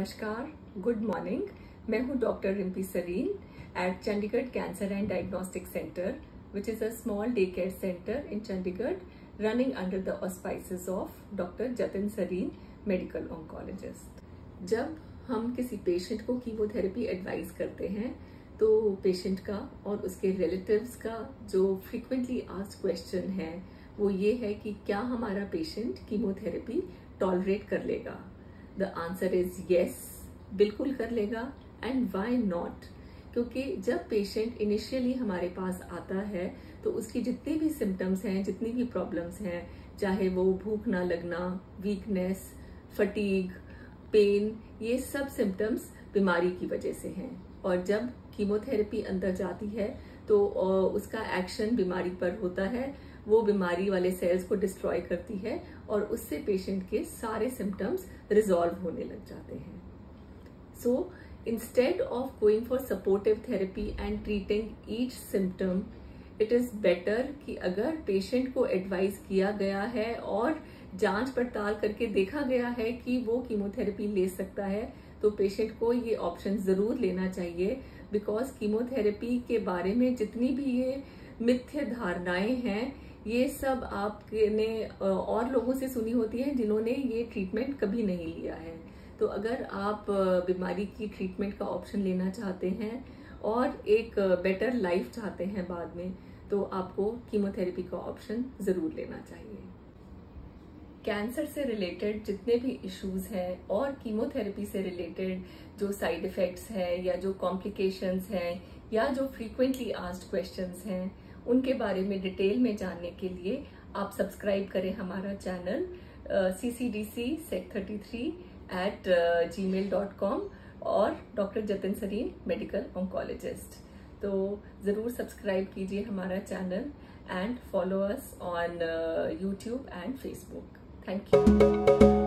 नमस्कार good morning मैं हूँ doctor Rimpi Sareen at Chandigarh cancer and diagnostic centre which is a small day care centre in Chandigarh running under the auspices of doctor Jatin Sareen medical oncologist जब हम किसी patient को chemotherapy advice करते हैं तो patient का और उसके रिलेटिव्स का जो फ्रिक्वेंटली आस्क क्वेश्चन है, वो ये है कि क्या हमारा पेशेंट कीमोथेरेपी टॉलरेट कर लेगा। द आंसर इज़ यस बिल्कुल कर लेगा एंड वाई नॉट क्योंकि जब पेशेंट इनिशियली हमारे पास आता है तो उसकी जितनी भी सिम्टम्स हैं, जितनी भी प्रॉब्लम्स हैं, चाहे वो भूख ना लगना वीकनेस फटीग पेन ये सब सिम्टम्स बीमारी की वजह से हैं। और जब कीमोथेरेपी अंदर जाती है तो उसका एक्शन बीमारी पर होता है। वो बीमारी वाले सेल्स को डिस्ट्रॉय करती है और उससे पेशेंट के सारे सिम्टम्स रिजॉल्व होने लग जाते हैं। So instead of going for supportive therapy and treating each symptom it is better कि अगर पेशेंट को एडवाइस किया गया है और जाँच पड़ताल करके देखा गया है कि वो कीमोथेरेपी ले सकता है तो पेशेंट को ये ऑप्शन ज़रूर लेना चाहिए बिकॉज़ कीमोथेरेपी के बारे में जितनी भी ये मिथ्य धारणाएँ हैं, ये सब आपने और लोगों से सुनी होती है जिन्होंने ये ट्रीटमेंट कभी नहीं लिया है। तो अगर आप बीमारी की ट्रीटमेंट का ऑप्शन लेना चाहते हैं और एक बेटर लाइफ चाहते हैं बाद में तो आपको कीमोथेरेपी का ऑप्शन ज़रूर लेना चाहिए। कैंसर से रिलेटेड जितने भी इश्यूज़ हैं और कीमोथेरेपी से रिलेटेड जो साइड इफेक्ट्स हैं या जो कॉम्प्लिकेशंस हैं या जो फ्रीक्वेंटली आस्ड क्वेश्चंस हैं, उनके बारे में डिटेल में जानने के लिए आप सब्सक्राइब करें हमारा channel C C D C sec thirty three at Gmail dot com और doctor Jatin Sareen medical oncologist तो ज़रूर सब्सक्राइब कीजिए हमारा channel and follow us on YouTube and Facebook thank you